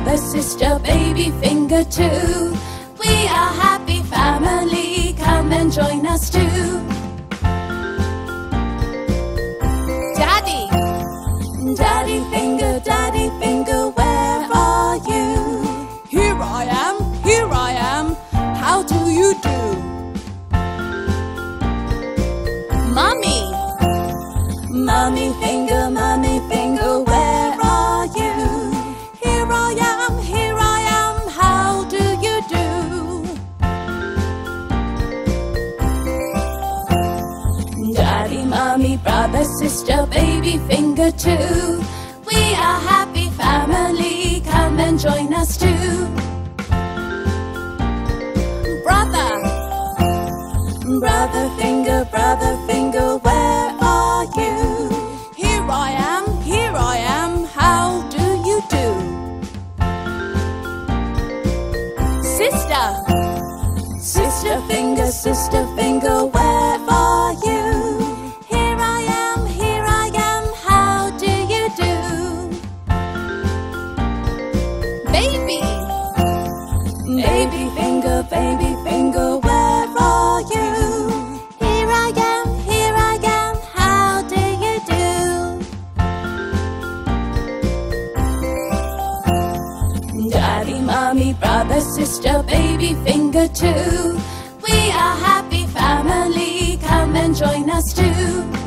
brother, sister, baby finger too. We are happy family, come and join us too. Daddy, Daddy finger, Daddy finger, where are you? Here I am, here I am. How do you do? Mommy, Mommy finger, Daddy, mommy, brother, sister, baby finger too. We are happy family, come and join us too. Brother, Brother finger, brother finger, where are you? here I am, here I am. How do you do? Sister, sister finger, sister mommy, brother, sister, baby finger too. We are happy family, come and join us too.